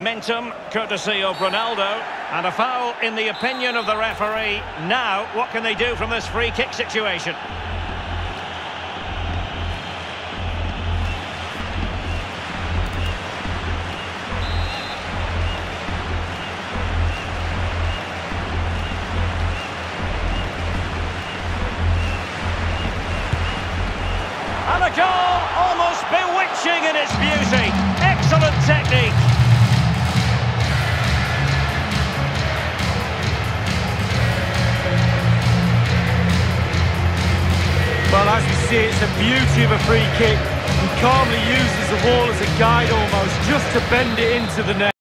Momentum, courtesy of Ronaldo, and a foul in the opinion of the referee. Now, what can they do from this free kick situation? And a goal almost see, it's a beauty of a free kick. He calmly uses the wall as a guide almost, just to bend it into the net.